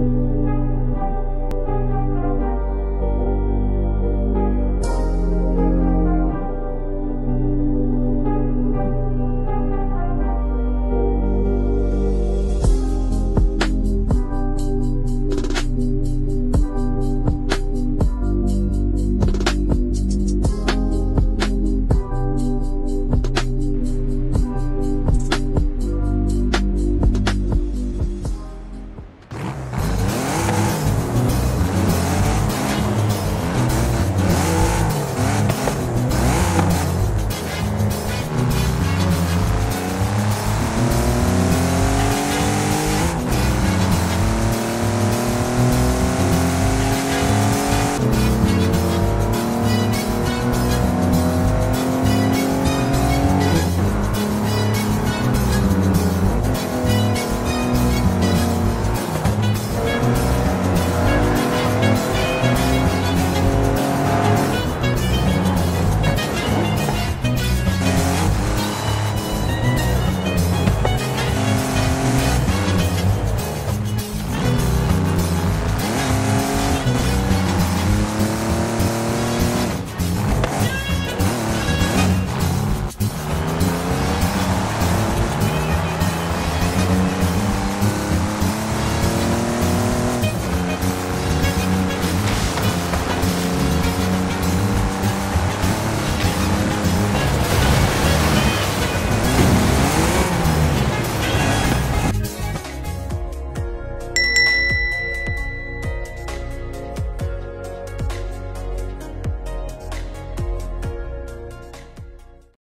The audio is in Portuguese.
Música